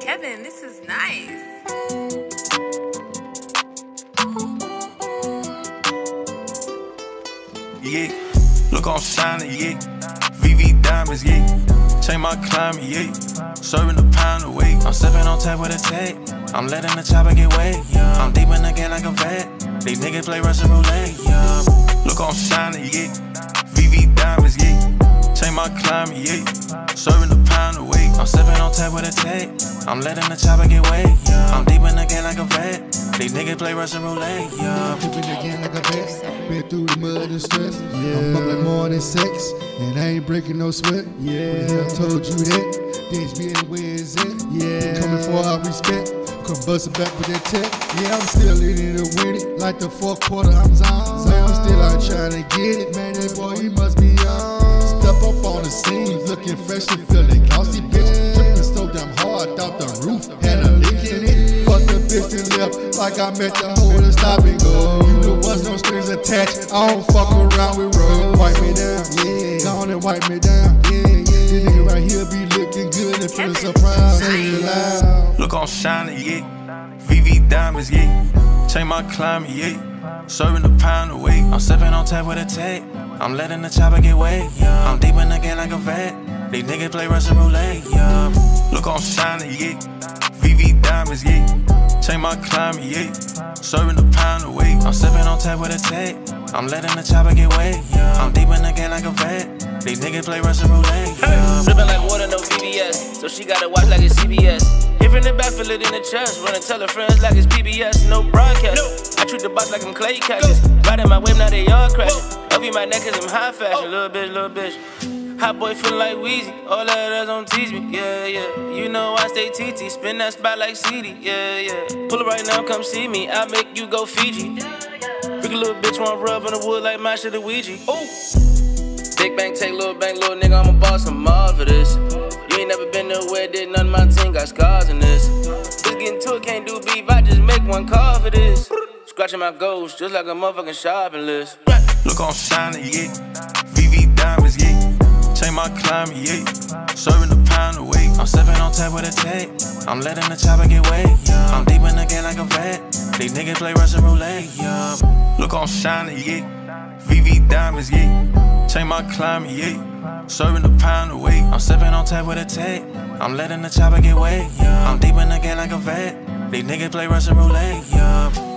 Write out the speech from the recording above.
Kevin, this is nice. Yeah, look on shining, yeah. VV diamonds, yeah. Change my climate, yeah. Serving a pound weight. I'm stepping on tap with a tag. I'm letting the chopper get wet, yeah. I'm deep in the game like a vet. These niggas play Russian roulette, yeah. Look on shining, yeah. VV diamonds, yeah. Change my climate, yeah. Serving a pound of weight. I'm stepping on tap with a tag. I'm letting the chopper get wet, yeah. I'm deep in the game like a vet. These niggas play Russian roulette, yeah. Keeping the game like a vet. Been through the mud and stress. Yeah. I'm up like more than sex. And I ain't breaking no sweat. Yeah. I told you that. Bitch, being where is it? Yeah. Coming for our respect. Come bustin' back with that tech. Yeah, I'm still in it to win it. Like the fourth quarter, I'm zone. Say I'm still out trying to get it. Man, that boy, he looking fresh and feeling glossy, bitch. Tripping so damn hard, thought the roof had a leak in it. Fuck the bitch and left like I met to hold and stop and go. You know what's no strings attached. I don't fuck around with roads. Wipe me down, yeah. Go on and wipe me down, yeah, yeah. This nigga right here be looking good and feeling so proud. Say it loud. Look on shining, yeah. VV diamonds, yeah. Change my climate, yeah. Serving a pound of weight. I'm stepping on tap with a tag. I'm letting the chopper get wet, yeah. Vet. These niggas play Russian roulette, yeah. Look on shining, yeah. VV diamonds, yeah. Change my climate, yeah. Serving a pound of weight. I'm stepping on tap with a tag. I'm letting the chopper get wet, yeah. I'm deep in the game like a vet. These niggas play Russian roulette, yeah. Drippin' like water, no VVS. So she gotta watch like it's CBS. Hit from the back, feel it in the chest. Run and tell her friends like it's PBS. No broadcast. I treat the box like I'm clay catches. Riding my wave, now they all crashing. LV my neck cause I'm high fashion. Oh. Little bitch, little bitch. Hot boy feelin' like Weezy. All that ass don't tease me. Yeah, yeah. You know I stay TT. Spin that spot like CD. Yeah, yeah. Pull it right now, come see me. I'll make you go Fiji. Freaky little bitch wanna rub in the wood like my shit a Ouija. Ooh. Big bang, take little bang, little nigga, I'm a boss, I'm all for this. You ain't never been nowhere, did none of my team got scars in this. Just getting to it, can't do beef, I just make one call for this. Scratching my goals, just like a motherfucking shopping list. Look on shining, yeah. VV diamonds, yeah. My climate, yeah. Serving a pound of weight. I'm stepping on tap with a tag. I'm letting the chopper get wet, yeah. I'm deep in the game like a vet. These niggas play Russian roulette, yeah. Look on shining, yeah. VV diamonds, yeah. Change my climate, yeah. Serving a pound of weight. I'm stepping on tap with a tag. I'm letting the chopper get wet, yeah. I'm deep in the game like a vet. These niggas play Russian roulette, yeah.